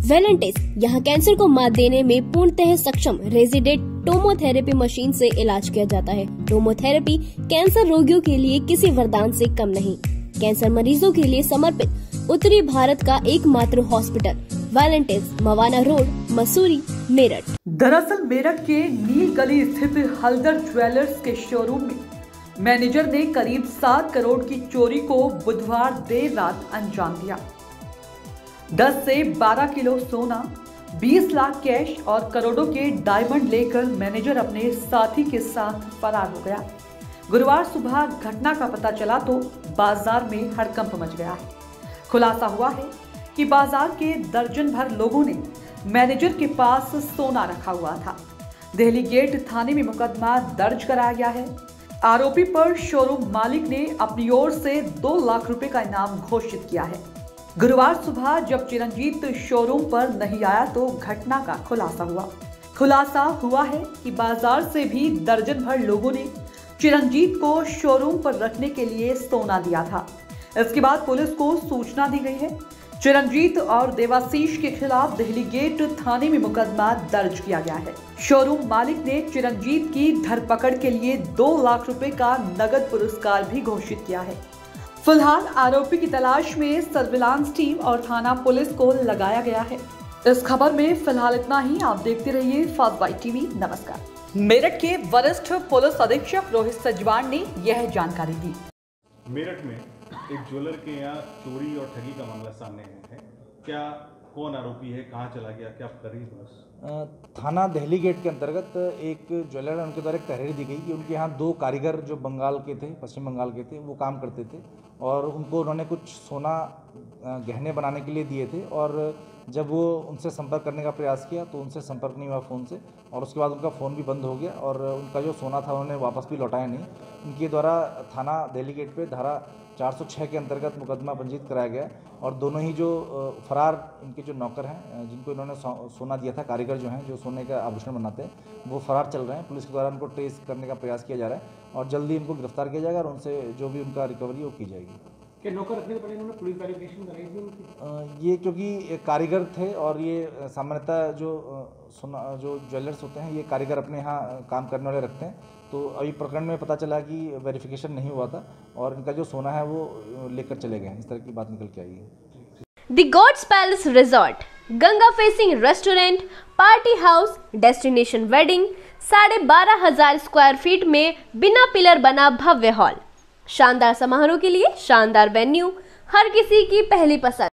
Valentis, यहाँ cancer को मात देने में पूर्णतः सक्षम रेजिडेंट टोमोथेरेपी मशीन से इलाज किया जाता है। टोमोथेरेपी कैंसर रोगियों के लिए किसी वरदान से कम नहीं। कैंसर मरीजों के लिए समर्पित उत्तरी भारत का एकमात्र hospital, Valentis, Mawana road, Mussoorie, Meerut. दरअसल मेरठ के नील गली स्थित हल्दर ज्वेलर्स के शोरूम में मैनेजर ने करीब सात करोड़ की चोरी को बुधवार देर रात अंजाम दिया। 10 से 12 किलो सोना 20 लाख कैश और करोड़ों के डायमंड लेकर मैनेजर अपने साथी के साथ फरार हो गया। गुरुवार सुबह घटना का पता चला तो बाज़ार में हड़कंप मच गया है। खुलासा हुआ है कि बाज़ार के दर्जन भर लोगों ने मैनेजर के पास सोना रखा हुआ था। दिल्ली गेट थाने में मुकदमा दर्ज कराया गया है। आरोपी पर शोरूम मालिक ने अपनी ओर से दो लाख रुपए का इनाम घोषित किया है। गुरुवार सुबह जब चिरंजीत शोरूम पर नहीं आया तो घटना का खुलासा हुआ। खुलासा हुआ है कि बाज़ार से भी दर्जन भर लोगों ने चिरंजीत को शोरूम पर रखने के लिए सोना दिया था। इसके बाद पुलिस को सूचना दी गई है। चिरंजीत और देवाशीष के खिलाफ दिल्ली गेट थाने में मुकदमा दर्ज किया गया है। शोरूम मालिक ने चिरंजीत की धरपकड़ के लिए दो लाख रुपए का नगद पुरस्कार भी घोषित किया है। फ़िलहाल आरोपी की तलाश में सर्विलांस टीम और थाना पुलिस को लगाया गया है। इस खबर में फ़िलहाल इतना ही। आप देखते रहिए फास्ट बाई टीवी। नमस्कार। मेरठ के वरिष्ठ पुलिस अधीक्षक रोहित सजवान ने यह जानकारी दी। मेरठ में एक ज्वेलर के यहाँ चोरी और ठगी का मामला सामने आया है। क्या कौन आरोपी है, कहाँ चला गया, क्या करिए बस? थाना दहली गेट के अंतर्गत एक ज्वेलर उनके द्वारा एक तहरीर दी गई कि उनके यहाँ दो कारीगर जो बंगाल के थे, पश्चिम बंगाल के थे, वो काम करते थे और उनको उन्होंने कुछ सोना गहने बनाने के लिए दिए थे और जब वो उनसे संपर्क करने का प्रयास किया तो उनसे संपर्क नहीं हुआ फ़ोन से और उसके बाद उनका फ़ोन भी बंद हो गया और उनका जो सोना था उन्होंने वापस भी लौटाया नहीं। उनके द्वारा थाना दिल्ली गेट पर धारा 406 के अंतर्गत मुकदमा पंजीत कराया गया और दोनों ही जो फरार इनके जो नौकर हैं जिनको इन्होंने सोना दिया था कारीगर जो हैं जो सोने का आभूषण बनाते हैं वो फरार चल रहे हैं। पुलिस के द्वारा उनको ट्रेस करने का प्रयास किया जा रहा है और जल्दी इनको गिरफ़्तार किया जाएगा और उनसे जो भी उनका रिकवरी वो की जाएगी। कि नौकर रखने के पहले उन्होंने पुलिस वेरिफिकेशन कराई थी ये क्योंकि कारीगर थे और ये सामान्यतः जो सोना जो ज्वेलर्स होते हैं ये कारीगर अपने यहाँ काम करने वाले रखते हैं। तो अभी प्रकरण में पता चला कि वेरिफिकेशन नहीं हुआ था और इनका जो सोना है वो लेकर चले गए इस तरह की बात निकल के आई है। The God's palace resort Ganga facing restaurant party house destination wedding साढ़े बारह हज़ार स्क्वायर फीट में बिना पिलर बना भव्य हॉल शानदार समारोह के लिए शानदार वेन्यू हर किसी की पहली पसंद।